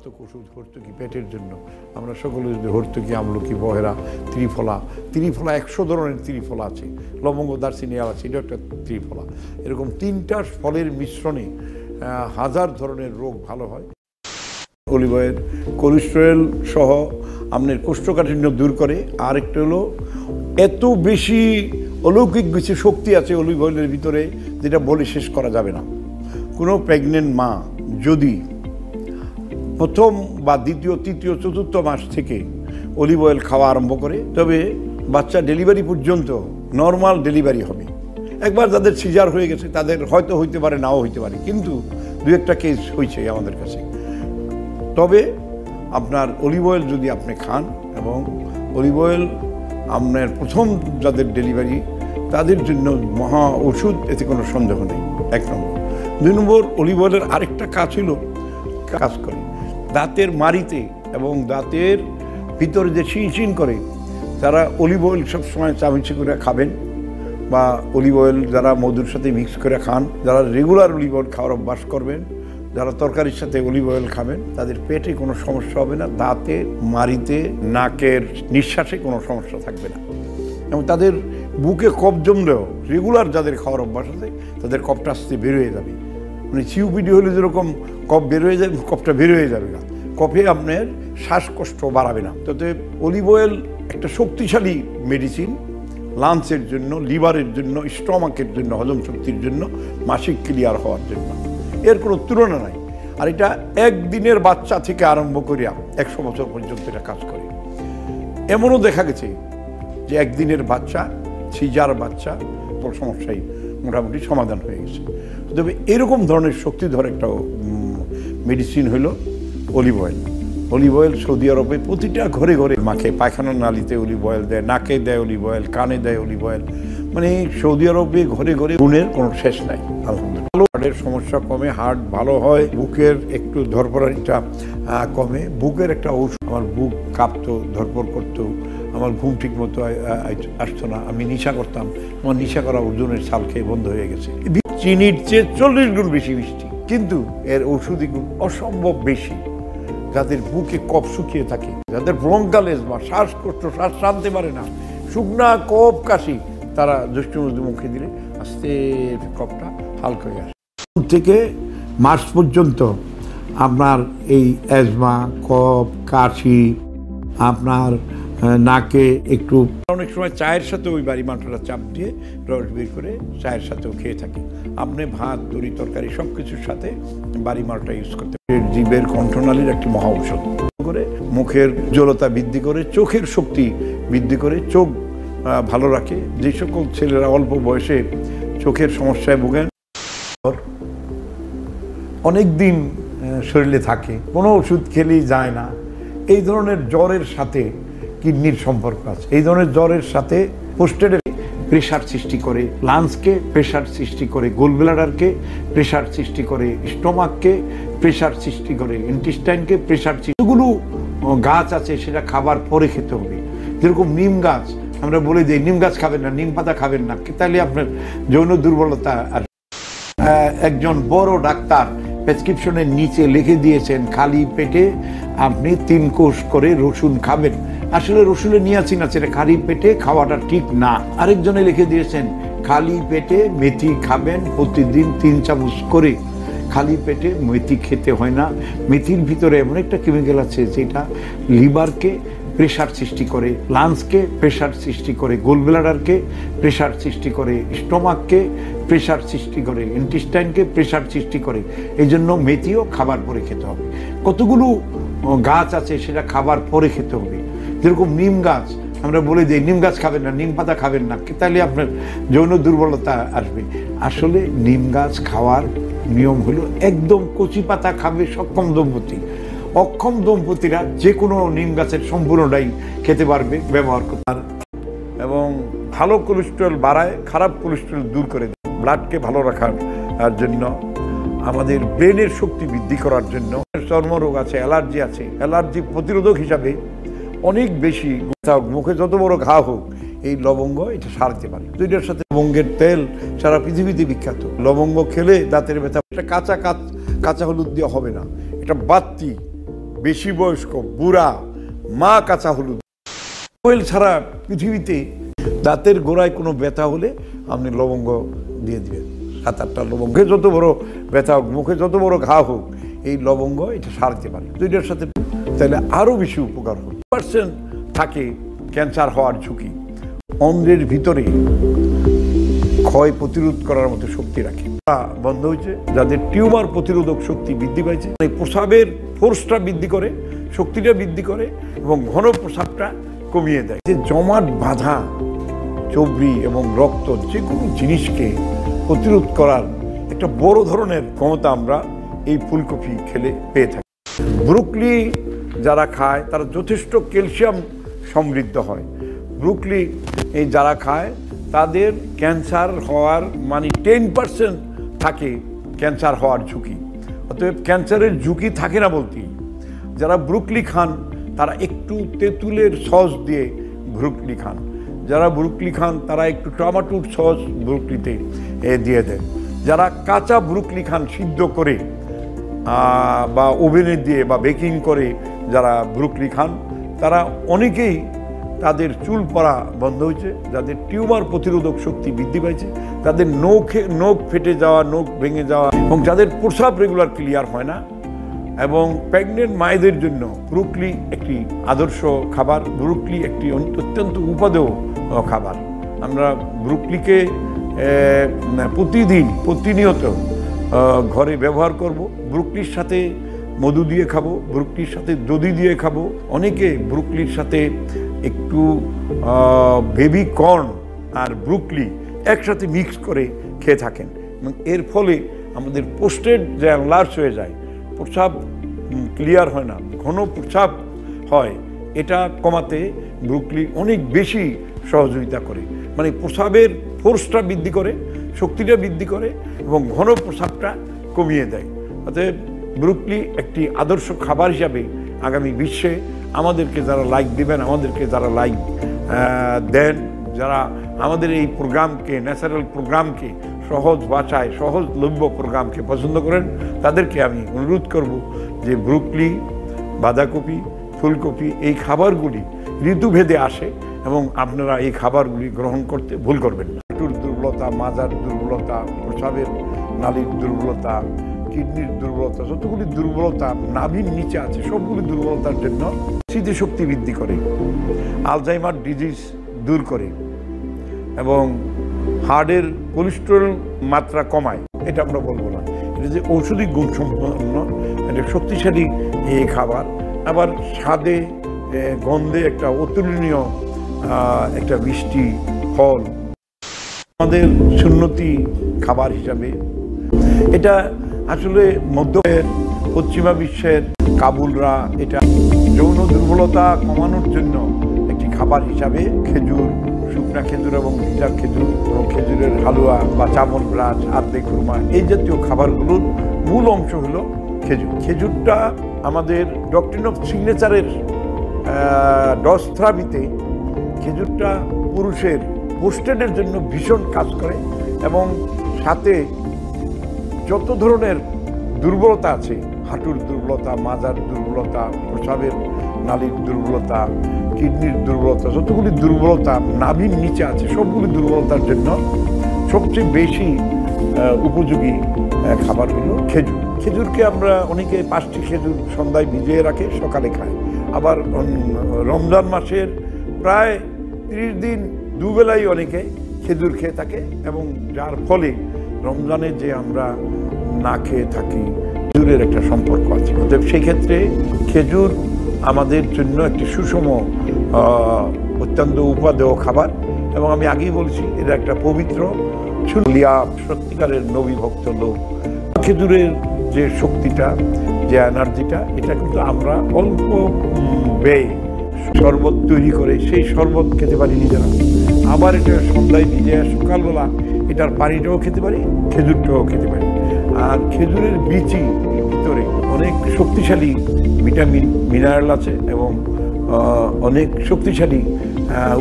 মারাত্মক ওষুধ, হর্তুকি পেটের জন্য। আমরা সকলে যদি হর্তুকি, আমলকি, বহেরা, ত্রিফলা ত্রিফলা একশো ধরনের ত্রিফলা আছে। লবঙ্গ দার্সিনি আছে এটা একটা ত্রিফলা। এরকম তিনটা ফলের মিশ্রণে হাজার ধরনের রোগ ভালো হয়। অলিভ অয়েল কোলেস্টেরল সহ আপনার কোষ্ঠকাঠিন্য দূর করে। আর একটা হলো, এত বেশি অলৌকিক কিছু শক্তি আছে অলিভ অয়েলের ভিতরে, যেটা বলে শেষ করা যাবে না। কোনো প্রেগনেন্ট মা যদি প্রথম বা দ্বিতীয়, তৃতীয়, চতুর্থ মাস থেকে অলিভ অয়েল খাওয়া আরম্ভ করে। তবে বাচ্চা ডেলিভারি পর্যন্ত নর্মাল ডেলিভারি হবে। একবার যাদের সিজার হয়ে গেছে, তাদের হয়তো হইতে পারে, নাও হইতে পারে, কিন্তু দু একটা কেস হয়েছে আমাদের কাছে। তবে আপনার অলিভ অয়েল যদি আপনি খান এবং অলিভ অয়েল আপনার প্রথম যাদের ডেলিভারি তাদের জন্য মহা ওষুধ, এতে কোনো সন্দেহ নেই। এক নম্বর। দুই নম্বর অলিভ অয়েলের আরেকটা কাজ হলো কাজ করে। দাঁতের মারিতে এবং দাঁতের ভিতরে যে চিন করে, তারা অলিভ অয়েল সবসময় চামিচি করে খাবেন বা অলিভ অয়েল যারা মধুর সাথে মিক্স করে খান, যারা রেগুলার অলিভ অয়েল খাওয়ার অভ্যাস করবেন, যারা তরকারির সাথে অলিভ অয়েল খাবেন, তাদের পেটে কোনো সমস্যা হবে না, দাঁতে মারিতে নাকের নিঃশ্বাসে কোনো সমস্যা থাকবে না। এবং তাদের বুকে কফ জমলেও রেগুলার যাদের খাওয়ার অভ্যাস আছে, তাদের কফটা আসতে বের হয়ে যাবে। মানে সিউপিডি হলে যেরকম কফ বের হয়ে যাবে, কফটা বের হয়ে যাবে না। কফে আপনার শ্বাসকষ্ট বাড়াবে না। তাতে অলিভ অয়েল একটা শক্তিশালী মেডিসিন লাঞ্চের জন্য লিভারের জন্য স্টমাকের জন্য, হজম শক্তির জন্য, মাসিক ক্লিয়ার হওয়ার জন্য। এর কোনো তুলনা নাই। আর এটা একদিনের বাচ্চা থেকে আরম্ভ করিয়া একশো বছর পর্যন্ত এটা কাজ করে। এমনও দেখা গেছে যে একদিনের বাচ্চা, সিজার বাচ্চা সমস্যাই মোটামুটি সমাধান হয়ে গেছে। তবে এরকম ধরনের শক্তিধর একটা মেডিসিন হলো olive oil olive oil Saudi আরবে প্রতিটা ঘরে ঘরে মাখে, পায়খানার নালিতে অলিভ অয়েল দেয়, নাকে দেয় অলিভ অয়েল কানে দেয় অলিভ অয়েল মানে সৌদি আরবে ঘরে ঘরে গুণের কোনো শেষ নাই, আলহামদুলিল্লাহ। হার্টের সমস্যা কমে হার্ট ভালো হয়, বুকের একটু ধরপড়ানিটা কমে। বুকের একটা ঔষধ, আমার বুক কাঁপতো ধরপড় করতো, আমার ঘুম ঠিক মতো আসতো না। আমি নিশা করতাম, আমার নিশা করা ওজনের ছাল খেয়ে বন্ধ হয়ে গেছে। চিনির চেয়ে চল্লিশ গুণ বেশি মিষ্টি। কিন্তু এর ঔষধি গুণ অসম্ভব বেশি। যাদের বুকে কফ শুকিয়ে থাকে, যাদের ব্রঙ্কালেজ বা শ্বাসকষ্ট, শ্বাস টানতে পারে না, শুকনা কফ কাশি, তারা দুষ্টু মুখে দিলে আস্তে কফটা হালকা হয়ে আসে। থেকে মার্চ পর্যন্ত আপনার এই অ্যাজমা, কফ, কাশি, আপনার নাকে একটু অনেক সময় চায়ের সাথে ওই বাড়ি মাংসটা চাপ দিয়ে রস বের করে চায়ের সাথেও খেয়ে থাকি। আপনি ভাত দড়ি তরকারি সব কিছুর সাথে বাড়ি মালটা ইউজ করতে। জীবের কণ্ঠনালীর একটি মহা ঔষধ করে মুখের জলতা বৃদ্ধি করে, চোখের শক্তি বৃদ্ধি করে, চোখ ভালো রাখে। যে সকল ছেলেরা অল্প বয়সে চোখের সমস্যায় ভোগেন অনেক দিন শরীরে থাকে। কোনো ওষুধ খেলেই যায় না। এই ধরনের জ্বরের সাথে কিডনির সম্পর্ক আছে। এই ধরনের জ্বরের সাথে পোস্টেডের প্রেশার সৃষ্টি করে, লাংসকে প্রেশার সৃষ্টি করে, গোলব্লাডারকে প্রেশার সৃষ্টি করে, স্টোমাককে প্রেশার সৃষ্টি করে, ইন্টেস্টাইনকে প্রেশার এগুলো গাছ আছে সেটা খাবার পরে খেতে হবে। যেরকম নিম গাছ, আমরা বলে দিই, নিম গাছ খাবেন না, নিম পাতা খাবেন না, তাহলে আপনার যৌন দুর্বলতা আর একজন বড় ডাক্তার প্রেসক্রিপশনের নিচে লিখে দিয়েছেন, খালি পেটে আপনি তিন কোষ করে রসুন খাবেন। আসলে রসুনে নিয়াছিন আছে খালি পেটে খাওয়াটা ঠিক না। আরেকজনে লিখে দিয়েছেন, খালি পেটে মেথি খাবেন প্রতিদিন তিন চামচ করে। খালি পেটে মেথি খেতে হয় না। মেথির ভিতরে এমন একটা কেমিক্যাল আছে, যেটা লিভারকে প্রেশার সৃষ্টি করে লাংসকে প্রেশার সৃষ্টি করে গোলব্লাডারকে প্রেশার সৃষ্টি করে স্টোমাককে প্রেশার সৃষ্টি করে ইন্টেস্টাইনকে প্রেশার সৃষ্টি করে। এই জন্য মেথিও খাবার পরে খেতে হবে। কতগুলো গাছ আছে, সেটা খাবার পরে খেতে হবে। যেরকম নিম গাছ, আমরা বলে দিই নিম গাছ খাবেন না, নিম পাতা খাবেন না, তাহলে আপনার যৌন দুর্বলতা আসবে। আসলে নিম গাছ খাওয়ার নিয়ম হলো একদম কচি পাতা খাবে সক্ষম দম্পতি। অক্ষম দম্পতিরা যে কোনো নিম গাছের সম্পূর্ণটাই খেতে পারবে, ব্যবহার করতে এবং ভালো কোলেস্ট্রল বাড়ায়, খারাপ কোলেস্ট্রল দূর করে দেয়। ব্লাডকে ভালো রাখার জন্য, আমাদের ব্রেনের শক্তি বৃদ্ধি করার জন্য। চর্মরোগ আছে, অ্যালার্জি আছে। অ্যালার্জি প্রতিরোধক হিসাবে অনেক বেশি ব্যথা হোক, মুখে যত বড় ঘা হোক এই লবঙ্গ এটা সারতে পারে। দুইটার সাথে লবঙ্গের তেল সারা পৃথিবীতে বিখ্যাত। লবঙ্গ খেলে দাঁতের ব্যথা এটা কাঁচা কাঁচ হলুদ দিয়ে হবে না। এটা বাত্তি বেশি বয়স্ক বুড়া মা কাঁচা হলুদ। কোয়েল ছাড়া পৃথিবীতে দাঁতের গোড়ায় কোনো ব্যথা হলে আপনি লবঙ্গ দিয়ে দিবেন। সাত আটটা লবঙ্গ যত বড় ব্যথা হোক মুখে যত বড় ঘা হোক এই লবঙ্গ এটা সারতে পারে। দুইটার সাথে তাহলে আরও বেশি উপকার হবে। পার্সেন্ট থাকে ক্যান্সার হওয়ার ঝুঁকি। অন্ধ্রের ভিতরে ক্ষয় প্রতিরোধ করার মতো শক্তি রাখে। তা বন্ধ হয়েছে। যাদের টিউমার প্রতিরোধক শক্তি বৃদ্ধি পাইছে প্রসাবের ফোর্সটা বৃদ্ধি করে, শক্তিটা বৃদ্ধি করে এবং ঘন প্রসাবটা কমিয়ে দেয়। যে জমাট বাঁধা, চর্বি এবং রক্ত যে কোনো জিনিসকে প্রতিরোধ করার একটা বড় ধরনের ক্ষমতা আমরা এই ফুলকপি খেলে পেয়ে থাকি। ব্রুকলি যারা খায়, তারা যথেষ্ট ক্যালসিয়াম সমৃদ্ধ হয়। ব্রুকলি এই যারা খায়, তাদের ক্যান্সার হওয়ার মানে টেন পার্সেন্ট থাকে ক্যান্সার হওয়ার ঝুঁকি। অতএব ক্যান্সারের ঝুঁকি থাকে না বলতেই। যারা ব্রুকলি খান, তারা একটু তেঁতুলের সস দিয়ে ব্রুকলি খান। যারা ব্রুকলি খান, তারা একটু টমাটোর সস ব্রুকলিতে এ দিয়ে দেন। যারা কাঁচা ব্রুকলি খান, সিদ্ধ করে বা ওভেনে দিয়ে বা বেকিং করে যারা ব্রুকলি খান, তারা অনেকেই তাদের চুল পড়া বন্ধ হয়েছে, যাদের টিউমার প্রতিরোধক শক্তি বৃদ্ধি পাইছে, তাদের নখে নখ ফেটে যাওয়া, নখ ভেঙে যাওয়া এবং যাদের প্রসাব রেগুলার ক্লিয়ার হয় না এবং প্রেগনেন্ট মায়েদের জন্য ব্রুকলি একটি আদর্শ খাবার, ব্রুকলি একটি অত্যন্ত উপাদেয় খাবার। আমরা ব্রুকলিকে প্রতিদিন, প্রতিনিয়ত ঘরে ব্যবহার করব। ব্রুকলির সাথে মধু দিয়ে খাব, ব্রুকলির সাথে দধি দিয়ে খাব, অনেকে ব্রুকলির সাথে একটু বেবি কর্ন আর ব্রুকলি একসাথে মিক্স করে খেয়ে থাকেন। এবং এর ফলে আমাদের পোস্টেড যে লার্জ হয়ে যায় প্রস্রাব ক্লিয়ার হয় না, ঘন প্রস্রাব হয়, এটা কমাতে ব্রুকলি অনেক বেশি সহযোগিতা করে। মানে প্রস্রাবের ফোর্সটা বৃদ্ধি করে, শক্তিটা বৃদ্ধি করে এবং ঘন প্রস্রাবটা কমিয়ে দেয়। অতএব ব্রুকলি একটি আদর্শ খাবার হিসাবে আগামী বিশ্বে আমাদেরকে যারা লাইক দিবেন, আমাদেরকে যারা লাইক দেন, যারা আমাদের এই প্রোগ্রামকে, ন্যাচারাল প্রোগ্রামকে সহজ ভাষায় সহজলভ্য প্রোগ্রামকে পছন্দ করেন, তাদেরকে আমি অনুরোধ করব যে ব্রুকলি বাঁধাকপি, ফুলকপি এই খাবারগুলি ঋতুভেদে আসে এবং আপনারা এই খাবারগুলি গ্রহণ করতে ভুল করবেন না। হাঁটুর দুর্বলতা, মাজার দুর্বলতা, প্রসাবের নালীর দুর্বলতা কিডনির দুর্বলতা, যতগুলি দুর্বলতা নাভির নিচে আছে, সবগুলি দুর্বলতার জন্য স্মৃতিশক্তি বৃদ্ধি করে, আলজাইমার ডিজিজ দূর করে এবং হার্টের কোলেস্টেরল মাত্রা কমায়। এটা আমরা বলব না। এটা যে ঔষধি গুণ সম্পন্ন এটা শক্তিশালী খাবার। আবার স্বাদে গন্ধে একটা অতুলনীয় একটা মিষ্টি ফল। আমাদের সুন্নতি খাবার হিসাবে। এটা আসলে মধ্য পশ্চিমা বিশ্বের কাবুলরা এটা যৌন দুর্বলতা কমানোর জন্য একটি খাবার হিসাবে খেজুর, শুকনা খেজুর এবং ভিজা খেজুর এবং খেজুরের হালুয়া বা চামল ব্রাশ, আর্ধেক খুরমা এই জাতীয় খাবারগুলোর মূল অংশ হলো খেজুর। খেজুরটা আমাদের ডক্টরিন অফ সিগনেচারের ডস থেরাপিতে খেজুরটা পুরুষের পোস্টেডের জন্য ভীষণ কাজ করে এবং সাথে যত ধরনের দুর্বলতা আছে, হাঁটুর দুর্বলতা, মাজার দুর্বলতা, প্রসাবের নালীর দুর্বলতা, কিডনির দুর্বলতা, যতগুলি দুর্বলতা নাভির নিচে আছে, সবগুলি দুর্বলতার জন্য সবচেয়ে বেশি উপযোগী খাবার হলো খেজুর। খেজুরকে আমরা অনেকে পাঁচটি খেজুর সন্ধ্যায় ভিজিয়ে রাখে, সকালে খায়। আবার রমজান মাসের প্রায় তিরিশ দিন দুবেলাই অনেকে খেজুর খেয়ে থাকে এবং যার ফলে রমজানে যে আমরা না খেয়ে থাকি, খেজুরের একটা সম্পর্ক আছে। অতএব সেই ক্ষেত্রে খেজুর আমাদের জন্য একটি সুষম অত্যন্ত উপাদেয় খাবার। এবং আমি আগেই বলছি এটা একটা পবিত্র লিয়া সত্যিকারের নবী ভক্ত লোক। খেজুরের যে শক্তিটা, যে এনার্জিটা, এটা কিন্তু আমরা অল্প ব্যয়ে শরবত তৈরি করে সেই শরবত খেতে পারি নিজেরা। আবার এটা সন্ধ্যায় নিজে সকালবেলা এটার পানিটাও খেতে পারি, খেজুরটাও খেতে পারি। আর খেজুরের বিচি ভিতরে অনেক শক্তিশালী ভিটামিন, মিনারেল আছে এবং অনেক শক্তিশালী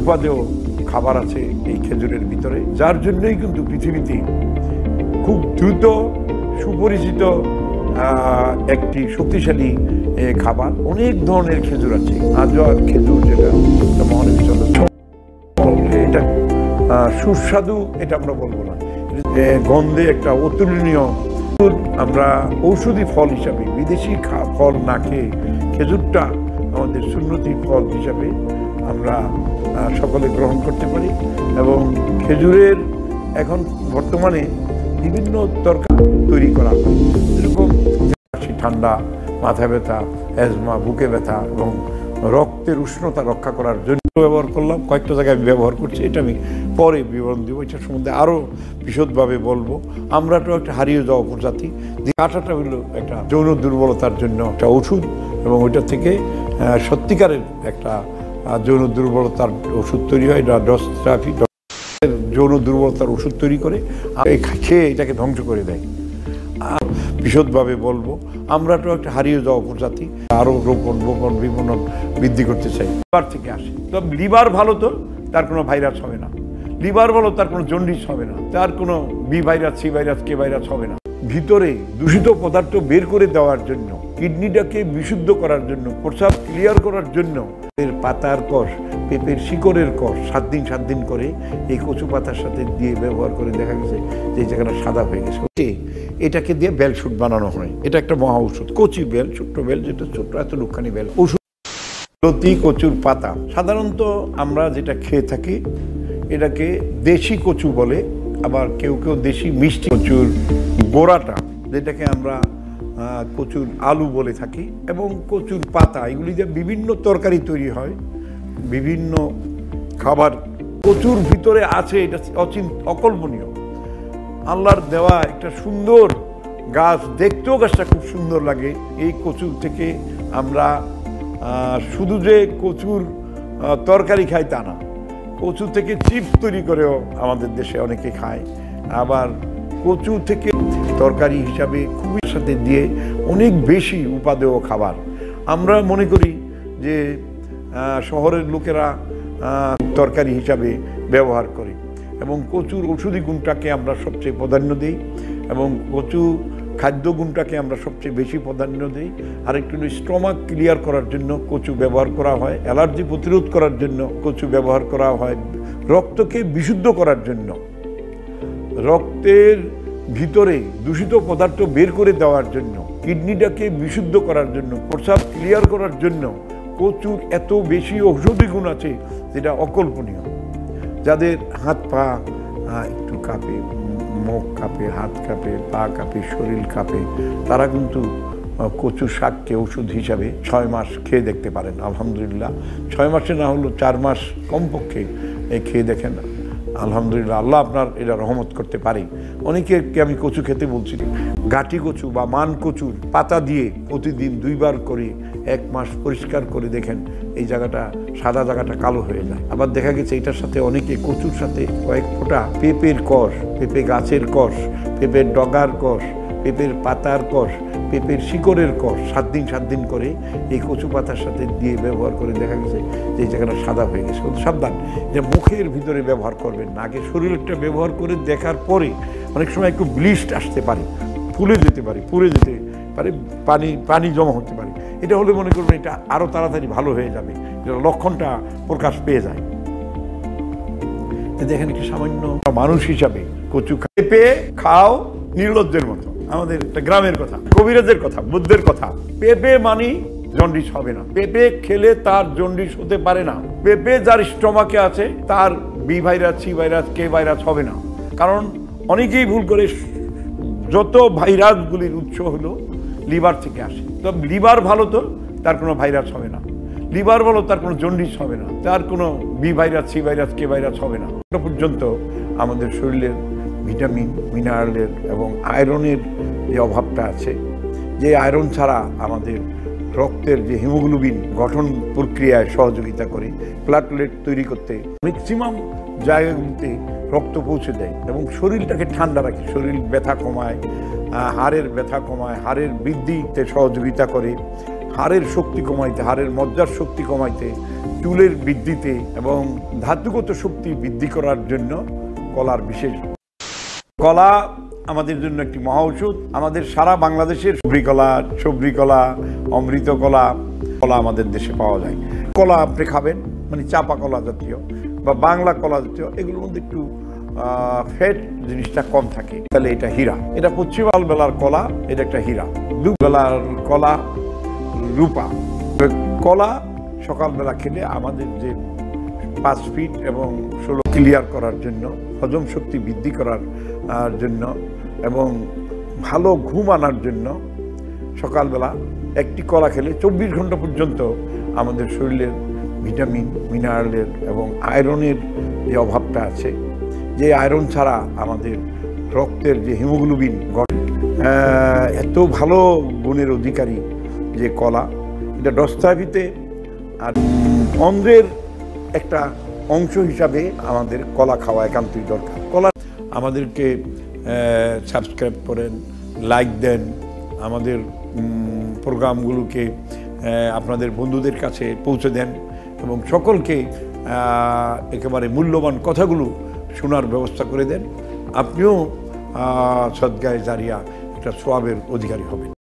উপাদেয় খাবার আছে এই খেজুরের ভিতরে, যার জন্যই কিন্তু পৃথিবীতে খুব দ্রুত সুপরিচিত একটি শক্তিশালী খাবার, অনেক ধরনের খেজুর আছে। আজও খেজুর যেটা মহানবী এটা সুস্বাদু, এটা আমরা বলব না। গন্ধে একটা অতুলনীয় আমরা ঔষধি ফল হিসাবে বিদেশি ফল না খেয়ে খেজুরটা আমাদের সুন্নতি ফল হিসাবে আমরা সকলে গ্রহণ করতে পারি এবং খেজুরের এখন বর্তমানে বিভিন্ন তরকারি তৈরি করা যেরকম কাশি, ঠান্ডা মাথা ব্যথা অ্যাজমা বুকে ব্যথা এবং রক্তের উষ্ণতা রক্ষা করার জন্য ব্যবহার করলাম, কয়েকটা জায়গায় আমি ব্যবহার করছি, এটা আমি পরে বিবরণ দিব, এটার সম্বন্ধে আরও বিশদভাবে বলব। আমরা তো একটা হারিয়ে যাওয়া প্রজাতি কাঁটাটা হলো একটা যৌন দুর্বলতার জন্য একটা ওষুধ, এবং ওইটা থেকে সত্যিকারের একটা যৌন দুর্বলতার ওষুধ তৈরি হয় ডস্ট্রাফি যৌন দুর্বলতার ওষুধ তৈরি করে খেয়ে এটাকে ধ্বংস করে দেয়। বিশদভাবে বলব। আমরা তো একটা হারিয়ে যাওয়া প্রজাতি আরও রোপণ বোপন বিপণন বৃদ্ধি করতে চাই। লিভার থেকে আসে। তো লিভার ভালো তো, তার কোনো ভাইরাস হবে না। লিভার ভালো, তার কোনো জন্ডিস হবে না। তার কোনো B virus, C virus, K virus হবে না। ভিতরে দূষিত পদার্থ বের করে দেওয়ার জন্য কিডনিটাকে বিশুদ্ধ করার জন্য, প্রস্রাব ক্লিয়ার করার জন্য এর পাতার কষ, পেঁপের শিকড়ের কষ সাত দিন সাত দিন করে এই কচু পাতার সাথে দিয়ে ব্যবহার করে দেখা গেছে যে জায়গাটা সাদা হয়ে গেছে। এটাকে দিয়ে বেল শুট বানানো হয়। এটা একটা মহা ঔষধ। কচি বেল, ছোট্ট বেল, যেটা ছোট্ট এত লুকখানি বেল। ওষুধ লতি কচুর পাতা। সাধারণত আমরা যেটা খেয়ে থাকি, এটাকে দেশি কচু বলে, আবার কেউ কেউ দেশি মিষ্টি কচুর গোড়াটা যেটাকে আমরা কচুর আলু বলে থাকি, এবং কচুর পাতা, এগুলি যে বিভিন্ন তরকারি তৈরি হয়, বিভিন্ন খাবার কচুর ভিতরে আছে, এটা অচিন, অকল্পনীয়। আল্লাহর দেওয়া একটা সুন্দর গাছ, দেখতেও গাছটা খুব সুন্দর লাগে। এই কচু থেকে আমরা শুধু যে কচুর তরকারি খাই তা না কচু থেকে চিপস তৈরি করেও আমাদের দেশে অনেকে খায়। আবার কচু থেকে তরকারি হিসাবে খুবই সাথে দিয়ে অনেক বেশি উপাদেয় খাবার। আমরা মনে করি যে শহরের লোকেরা তরকারি হিসাবে ব্যবহার করে এবং কচুর ঔষধি গুণটাকে আমরা সবচেয়ে প্রাধান্য দিই এবং কচু খাদ্য গুণটাকে আমরা সবচেয়ে বেশি প্রাধান্য দিই। আরেকটু স্টমাক ক্লিয়ার করার জন্য কচু ব্যবহার করা হয়, অ্যালার্জি প্রতিরোধ করার জন্য কচু ব্যবহার করা হয়, রক্তকে বিশুদ্ধ করার জন্য। রক্তের ভিতরে দূষিত পদার্থ বের করে দেওয়ার জন্য, কিডনিটাকে বিশুদ্ধ করার জন্য প্রস্রাব ক্লিয়ার করার জন্য প্রচুর এত বেশি ঔষধি গুণ আছে যেটা অকল্পনীয়। যাদের হাত পা একটু কাঁপে, মুখ কাঁপে, হাত কাঁপে, পা কাঁপে, শরীর কাঁপে, তারা কিন্তু কচু শাককে ওষুধ হিসাবে ছয় মাস খেয়ে দেখতে পারেন। আলহামদুলিল্লাহ। ছয় মাসে না হলেও চার মাস কমপক্ষে খেয়ে দেখেন। আলহামদুলিল্লাহ, আল্লাহ আপনার এটা রহমত করতে পারে। অনেকে আমি কচু খেতে বলছি গাটি কচু বা মান কচুর পাতা দিয়ে প্রতিদিন দুইবার করে এক মাস পরিষ্কার করে দেখেন, এই জায়গাটা সাদা জায়গাটা কালো হয়ে যায়। আবার দেখা গেছে এটার সাথে অনেকে কচুর সাথে কয়েক ফোঁটা পেঁপের কষ, পেঁপে গাছের কষ, পেঁপের ডগার কষ পেঁপের পাতার কষ, পেঁপের শিকড়ের কষ, সাত দিন সাত দিন করে এই কচু পাতার সাথে দিয়ে ব্যবহার করে দেখা গেছে যে জায়গাটা সাদা হয়ে গেছে। কিন্তু সাবধান। যে মুখের ভিতরে ব্যবহার করবেন না। আগে শরীরটা ব্যবহার করে দেখার পরে অনেক সময় একটু ব্লিস্ট আসতে পারে, ফুলে যেতে পারে, পুড়ে যেতে পারে, পানি পানি জমা হতে পারে। এটা হলে মনে করবেন এটা আরও তাড়াতাড়ি ভালো হয়ে যাবে লক্ষণটা প্রকাশ পেয়ে যায়। দেখেন একটি সামান্য মানুষ হিসাবে কচু খা- পেঁপে খাও নির্লজ্জের মতো। আমাদের একটা গ্রামের কথা, কবিরাজের কথা, বুদ্ধের কথা। পেঁপে মানি জন্ডিস হবে না। পেঁপে খেলে তার জন্ডিস হতে পারে না। পেঁপে যার স্টমাকে আছে, তার B virus, C virus, K virus হবে না। কারণ অনেকেই ভুল করে যত ভাইরাসগুলির উৎস হলো, লিভার থেকে আসে। তো লিভার ভালো তো, তার কোনো ভাইরাস হবে না। লিভার ভালো, তার কোনো জন্ডিস হবে না। তার কোনো B virus, C virus, K virus হবে না। পর্যন্ত আমাদের শরীরের ভিটামিন, মিনারেলের এবং আয়রনের যে অভাবটা আছে, যে আয়রন ছাড়া আমাদের রক্তের যে হিমোগ্লোবিন গঠন প্রক্রিয়ায় সহযোগিতা করে, প্লাটলেট তৈরি করতে ম্যাক্সিমাম জায়গাগুলিতে রক্ত পৌঁছে দেয় এবং শরীরটাকে ঠান্ডা রাখে। শরীর ব্যথা কমায় হাড়ের ব্যথা কমায়, হাড়ের বৃদ্ধিতে সহযোগিতা করে, হাড়ের শক্তি কমাইতে, হাড়ের মজ্জার শক্তি কমাইতে, চুলের বৃদ্ধিতে এবং ধাতুগত শক্তি বৃদ্ধি করার জন্য কলার বিশেষ কলা আমাদের জন্য একটি মহা ওষুধ আমাদের সারা বাংলাদেশের সবরি কলা সবরি কলা অমৃত কলা কলা আমাদের দেশে পাওয়া যায়। কলা আপনি খাবেন মানে চাপা কলা জাতীয় বা বাংলা কলা জাতীয়, এগুলোর মধ্যে একটু ফ্যাট জিনিসটা কম থাকে। তাহলে এটা হীরা। এটা পশ্চিমাল বেলার কলা, এটা একটা হীরা। দুবেলার কলা, রূপা। কলা সকালবেলা খেলে আমাদের যে পাঁচ ফিট এবং ষোলো ক্লিয়ার করার জন্য, হজম শক্তি বৃদ্ধি করার জন্য এবং ভালো ঘুম আনার জন্য সকালবেলা একটি কলা খেলে চব্বিশ ঘণ্টা পর্যন্ত আমাদের শরীরের ভিটামিন, মিনারেলের এবং আয়রনের যে অভাবটা আছে, যে আয়রন ছাড়া আমাদের রক্তের যে হিমোগ্লোবিন এত ভালো গুণের অধিকারী যে কলা, এটা ডস্তাভিতে আর অন্ধ্রের একটা অংশ হিসাবে আমাদের কলা খাওয়া একান্তই দরকার। কলা আমাদেরকে সাবস্ক্রাইব করেন লাইক দেন। আমাদের প্রোগ্রামগুলোকে আপনাদের বন্ধুদের কাছে পৌঁছে দেন এবং সকলকে একেবারে মূল্যবান কথাগুলো শোনার ব্যবস্থা করে দেন। আপনিও সদ্গায় জারিয়া একটা সোয়াবের অধিকারী হবেন।